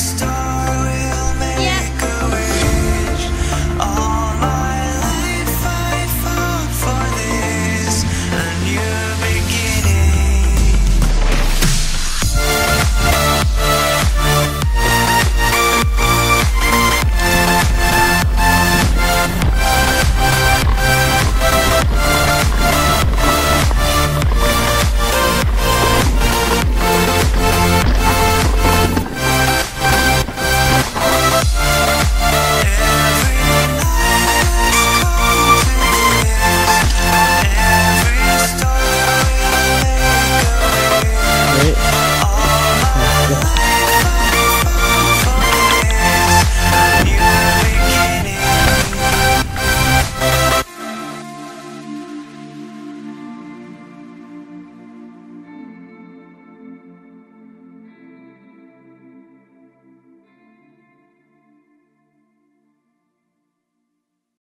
stop.